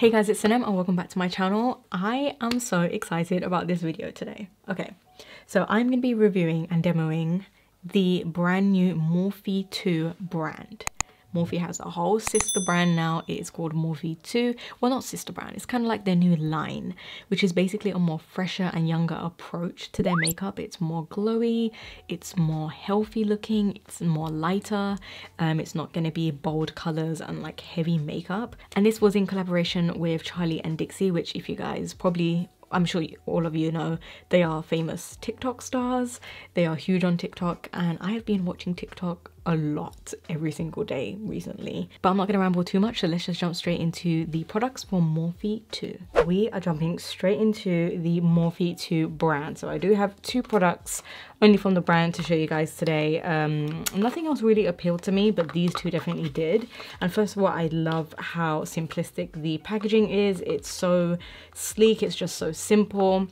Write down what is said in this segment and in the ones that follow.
Hey guys, it's Sinem and welcome back to my channel. I am so excited about this video today. Okay, so I'm going to be reviewing and demoing the brand new Morphe 2 brand. Morphe has a whole sister brand now. It is called Morphe 2. Well, not sister brand. It's kind of like their new line, which is basically a more fresher and younger approach to their makeup. It's more glowy. It's more healthy looking. It's more lighter. Um, it's not going to be bold colors and like heavy makeup. And this was in collaboration with Charli and Dixie, which if you guys probably I'm sure all of you know they are famous TikTok stars. They are huge on TikTok and I have been watching TikTok a lot every single day recently. But I'm not to ramble too much, so let's just jump straight into the products for Morphe 2. We are jumping straight into the Morphe 2 brand. So I do have two products only from the brand to show you guys today. Um, nothing else really appealed to me, but these two definitely did. And first of all, I love how simplistic the packaging is. It's so sleek, it's just so simple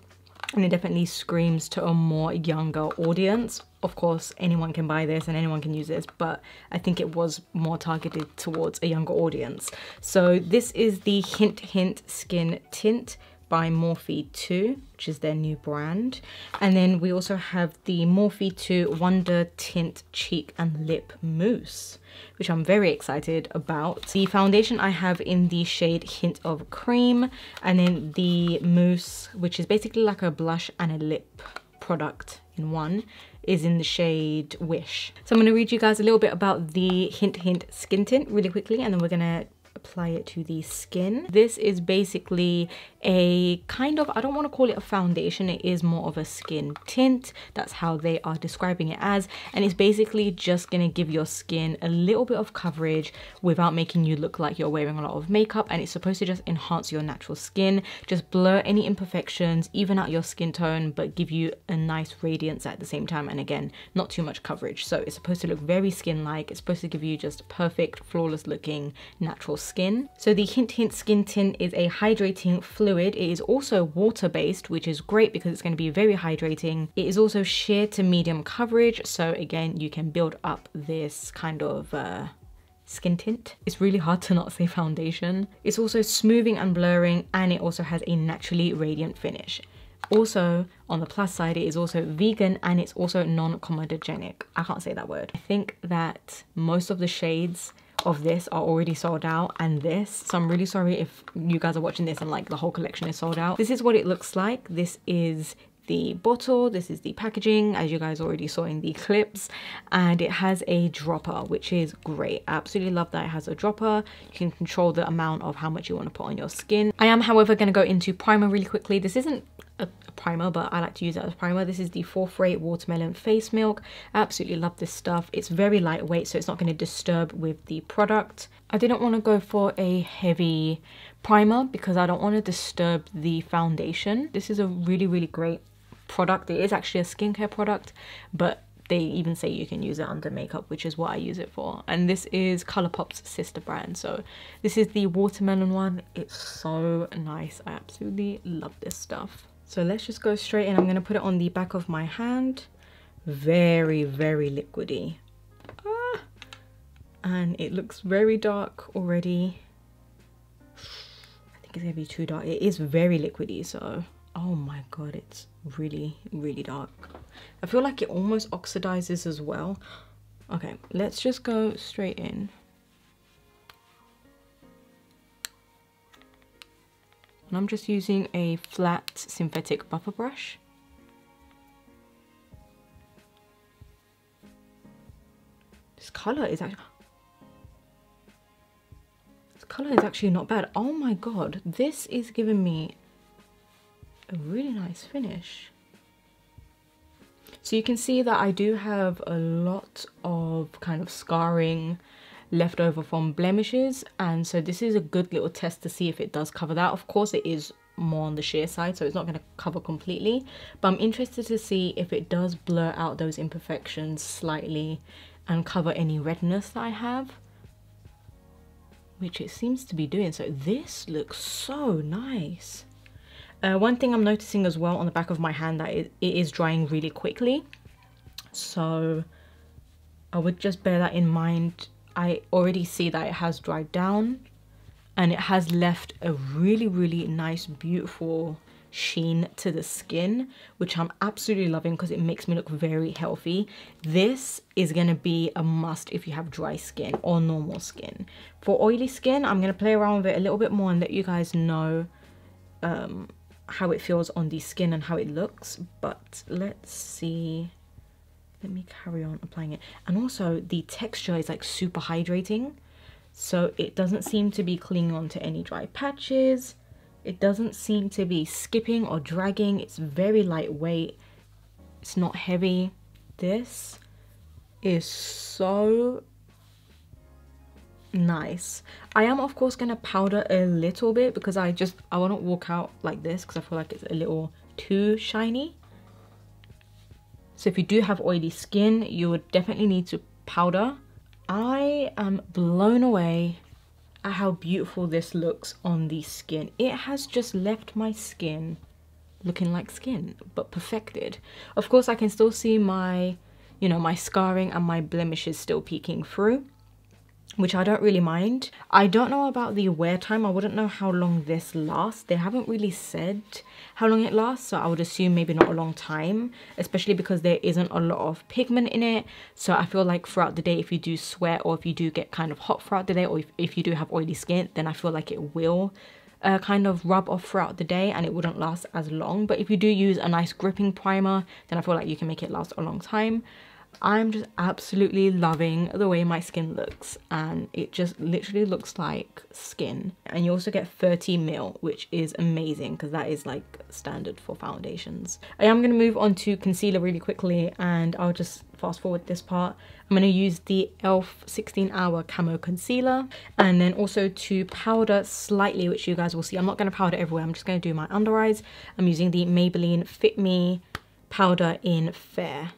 and it definitely screams to a more younger audience. Of course anyone can buy this and anyone can use this but i think it was more targeted towards a younger audience. So this is the hint hint skin tint by Morphe 2, which is their new brand. And then we also have the Morphe 2 Wonder Tint Cheek and Lip Mousse, which I'm very excited about. The foundation I have in the shade Hint of Creme, and then the mousse, which is basically like a blush and a lip product in one is in the shade Wish. So I'm going to read you guys a little bit about the Hint Hint skin tint really quickly and then we're going to apply it to the skin. This is basically a kind of, I don't want to call it a foundation, it is more of a skin tint. That's how they are describing it as. And it's basically just going to give your skin a little bit of coverage without making you look like you're wearing a lot of makeup. And it's supposed to just enhance your natural skin, just blur any imperfections, even out your skin tone, but give you a nice radiance at the same time. And again, not too much coverage. So it's supposed to look very skin-like. It's supposed to give you just perfect, flawless looking natural. So the Hint Hint Skin Tint is a hydrating fluid fluid. It is also water-based, which is great because it's going to be very hydrating. It is also sheer to medium coverage. So again, you can build up this kind of uh, skin tint. It's really hard to not say foundation. It's also smoothing and blurring and it also has a naturally radiant finish. Also, on the plus side, it is also vegan and it's also non-comedogenic. I can't say that word. I think that most of the shades of this are already sold out. And this so i'm really sorry if you guys are watching this and like the whole collection is sold out. This is what it looks like. This is the bottle. This is the packaging as you guys already saw in the clips. And it has a dropper which is great. I absolutely love that it has a dropper. You can control the amount of how much you want to put on your skin. I am however going to go into primer really quickly. This isn't a, primer but I like to use it as a primer. This is the Fourth Ray Watermelon Face Milk. I absolutely love this stuff. It's very lightweight so it's not going to disturb with the product. I didn't want to go for a heavy primer because I don't want to disturb the foundation. This is a really really great product. It is actually a skincare product but they even say you can use it under makeup which is what I use it for. And this is Colourpop's sister brand. So this is the watermelon one. It's so nice. I absolutely love this stuff so let's just go straight in. I'm going to put it on the back of my hand. Very, very liquidy. Ah. And it looks very dark already. I think it's going to be too dark. It is very liquidy, so... Oh my god, it's really, really dark. I feel like it almost oxidizes as well. Okay, let's just go straight in. And I'm just using a flat synthetic buffer brush. This colour is actually... This colour is actually not bad. Oh my god, this is giving me a really nice finish. So you can see that I do have a lot of kind of scarring left over from blemishes. And so this is a good little test to see if it does cover that. Of course it is more on the sheer side so it's not going to cover completely. But I'm interested to see if it does blur out those imperfections slightly and cover any redness that I have which it seems to be doing. So this looks so nice. Uh, one thing I'm noticing as well on the back of my hand that it, it is drying really quickly. So I would just bear that in mind I already see that it has dried down and it has left a really, really nice, beautiful sheen to the skin, which I'm absolutely loving because it makes me look very healthy. This is going to be a must if you have dry skin or normal skin. For oily skin, I'm going to play around with it a little bit more and let you guys know um, how it feels on the skin and how it looks. But let's see. Let me carry on applying it. And also the texture is like super hydrating. So it doesn't seem to be clinging on to any dry patches. It doesn't seem to be skipping or dragging. It's very lightweight. It's not heavy. This is so nice. I am of course going to powder a little bit because I just, I want to walk out like this because I feel like it's a little too shiny. So if you do have oily skin, you would definitely need to powder. I am blown away at how beautiful this looks on the skin. It has just left my skin looking like skin, but perfected. Of course, I can still see my, you know, my scarring and my blemishes still peeking through which I don't really mind. I don't know about the wear time. I wouldn't know how long this lasts. They haven't really said how long it lasts, so I would assume maybe not a long time, especially because there isn't a lot of pigment in it. So I feel like throughout the day, if you do sweat or if you do get kind of hot throughout the day, or if, if you do have oily skin, then I feel like it will uh, kind of rub off throughout the day and it wouldn't last as long. But if you do use a nice gripping primer, then I feel like you can make it last a long time. I'm just absolutely loving the way my skin looks and it just literally looks like skin. And you also get 30 mil, which is amazing because that is like standard for foundations. I am going to move on to concealer really quickly and I'll just fast forward this part. I'm going to use the e.l.f. 16 hour camo concealer and then also to powder slightly, which you guys will see. I'm not going to powder everywhere. I'm just going to do my under eyes. I'm using the Maybelline Fit Me powder in Fair.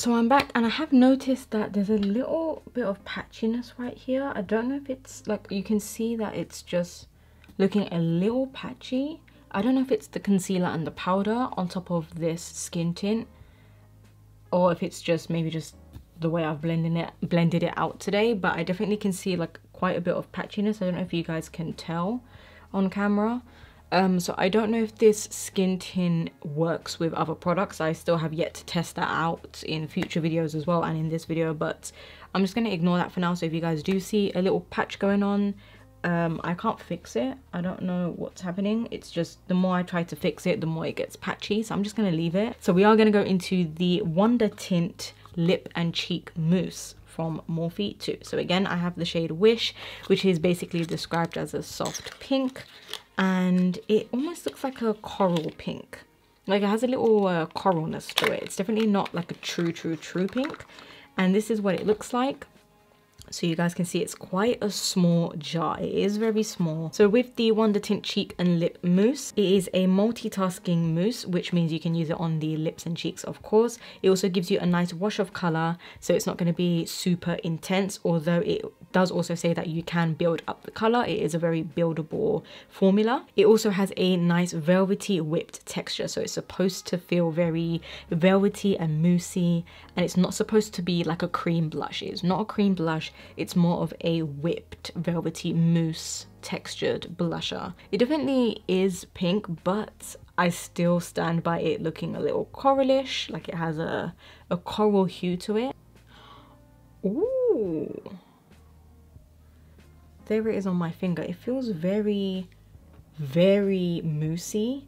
So I'm back and I have noticed that there's a little bit of patchiness right here. I don't know if it's like, you can see that it's just looking a little patchy. I don't know if it's the concealer and the powder on top of this skin tint or if it's just maybe just the way I've blended it blended it out today but I definitely can see like quite a bit of patchiness I don't know if you guys can tell on camera um, so I don't know if this skin tint works with other products. I still have yet to test that out in future videos as well and in this video, but I'm just going to ignore that for now. So if you guys do see a little patch going on, um, I can't fix it. I don't know what's happening. It's just the more I try to fix it, the more it gets patchy. So I'm just going to leave it. So we are going to go into the Wonder Tint Lip and Cheek Mousse from Morphe 2. So again, I have the shade Wish, which is basically described as a soft pink and it almost looks like a coral pink. Like it has a little uh, coralness to it. It's definitely not like a true, true, true pink. And this is what it looks like so you guys can see it's quite a small jar. It is very small. So with the wonder tint cheek and lip mousse it is a multitasking mousse which means you can use it on the lips and cheeks of course. It also gives you a nice wash of color so it's not going to be super intense although it does also say that you can build up the color. It is a very buildable formula. It also has a nice velvety whipped texture so it's supposed to feel very velvety and moussey and it's not supposed to be like a cream blush. It's not a cream blush it's more of a whipped velvety mousse textured blusher. It definitely is pink, but I still stand by it looking a little coralish, like it has a, a coral hue to it. Ooh. There it is on my finger. It feels very, very moussey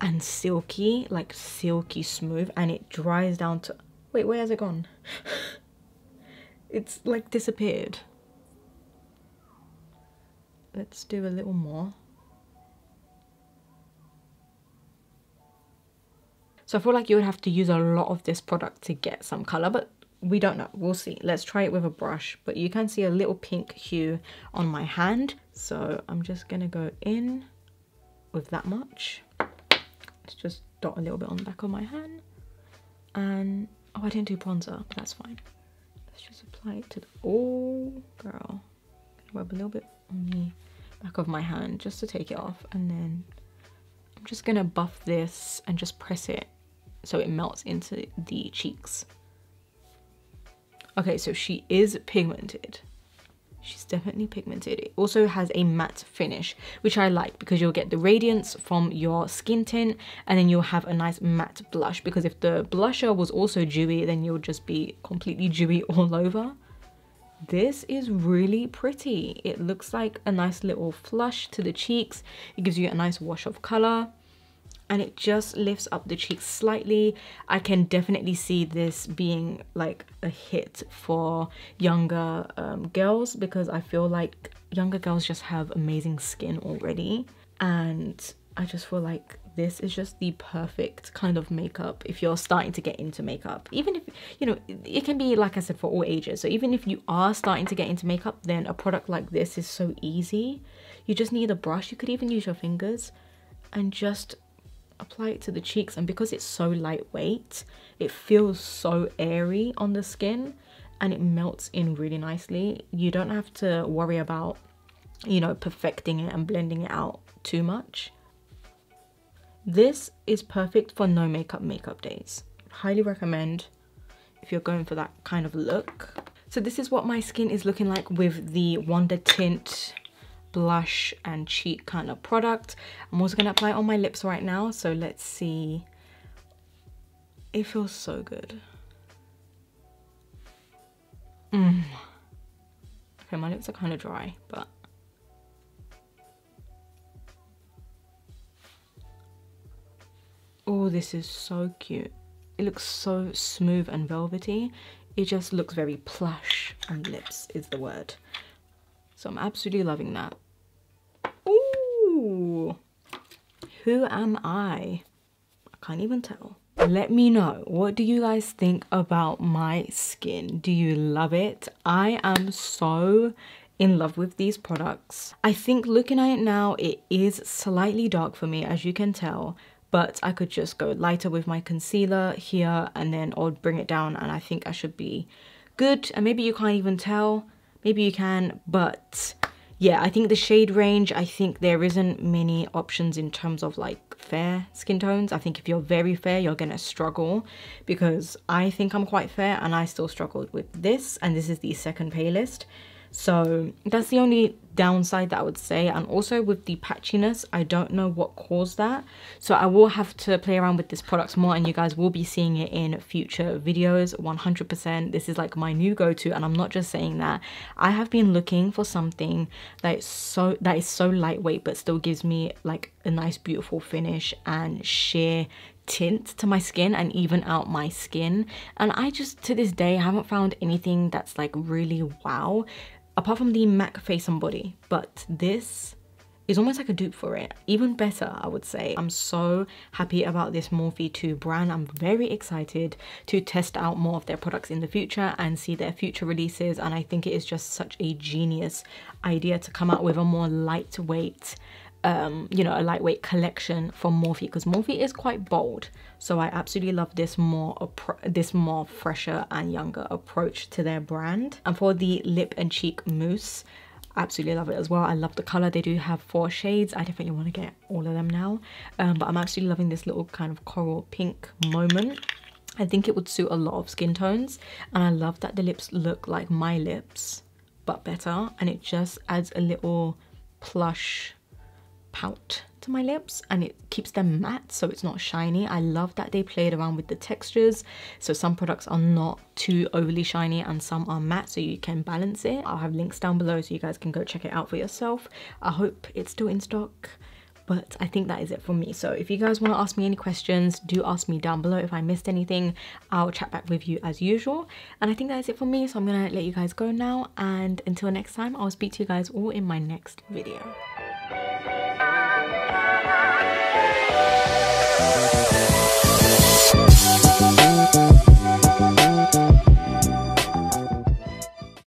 and silky, like silky smooth, and it dries down to... Wait, where has it gone? it's like disappeared. Let's do a little more. So I feel like you would have to use a lot of this product to get some color, but we don't know. We'll see. Let's try it with a brush. But you can see a little pink hue on my hand. So I'm just going to go in with that much. Let's just dot a little bit on the back of my hand. And, oh, I didn't do bronzer, but that's fine. Apply it to the, oh girl. Rub a little bit on the back of my hand just to take it off and then I'm just gonna buff this and just press it so it melts into the cheeks. Okay, so she is pigmented. She's definitely pigmented. It also has a matte finish, which I like because you'll get the radiance from your skin tint and then you'll have a nice matte blush because if the blusher was also dewy, then you'll just be completely dewy all over. This is really pretty. It looks like a nice little flush to the cheeks. It gives you a nice wash of color and it just lifts up the cheeks slightly. I can definitely see this being like a hit for younger um, girls because I feel like younger girls just have amazing skin already. And I just feel like this is just the perfect kind of makeup if you're starting to get into makeup. Even if you know it can be like i said for all ages. So even if you are starting to get into makeup then a product like this is so easy. You just need a brush. You could even use your fingers and just apply it to the cheeks and because it's so lightweight it feels so airy on the skin and it melts in really nicely. You don't have to worry about you know perfecting it and blending it out too much. This is perfect for no makeup makeup days. Highly recommend if you're going for that kind of look. So this is what my skin is looking like with the wonder tint blush and cheek kind of product. I'm also to apply it on my lips right now. So let's see. It feels so good. Mm. Okay, my lips are kind of dry, but... Oh, this is so cute. It looks so smooth and velvety. It just looks very plush on lips is the word. So I'm absolutely loving that. Ooh, who am I? I can't even tell. Let me know, what do you guys think about my skin? Do you love it? I am so in love with these products. I think looking at it now, it is slightly dark for me, as you can tell, but I could just go lighter with my concealer here and then I'll bring it down and I think I should be good. And maybe you can't even tell, maybe you can, but yeah, I think the shade range, I think there isn't many options in terms of like fair skin tones. I think if you're very fair, you're gonna struggle because I think I'm quite fair and I still struggled with this and this is the second palest. So that's the only downside that I would say. And also with the patchiness, I don't know what caused that. So I will have to play around with this product more and you guys will be seeing it in future videos 100%. This is like my new go-to and I'm not just saying that. I have been looking for something that is so that is so lightweight but still gives me like a nice beautiful finish and sheer tint to my skin and even out my skin and I just to this day haven't found anything that's like really wow apart from the MAC Face and Body, but this is almost like a dupe for it. Even better, I would say. I'm so happy about this Morphe 2 brand. I'm very excited to test out more of their products in the future and see their future releases. And I think it is just such a genius idea to come out with a more lightweight um, you know, a lightweight collection from Morphe because Morphe is quite bold. So I absolutely love this more this more fresher and younger approach to their brand. And for the lip and cheek mousse, absolutely love it as well. I love the color. They do have four shades. I definitely want to get all of them now. Um, but I'm actually loving this little kind of coral pink moment. I think it would suit a lot of skin tones. And I love that the lips look like my lips, but better. And it just adds a little plush pout to my lips and it keeps them matte so it's not shiny. I love that they played around with the textures. So some products are not too overly shiny and some are matte so you can balance it. I'll have links down below so you guys can go check it out for yourself. I hope it's still in stock but I think that is it for me. So if you guys want to ask me any questions, do ask me down below. If I missed anything, I'll chat back with you as usual. And I think that is it for me. So I'm going to let you guys go now. And until next time, I'll speak to you guys all in my next video.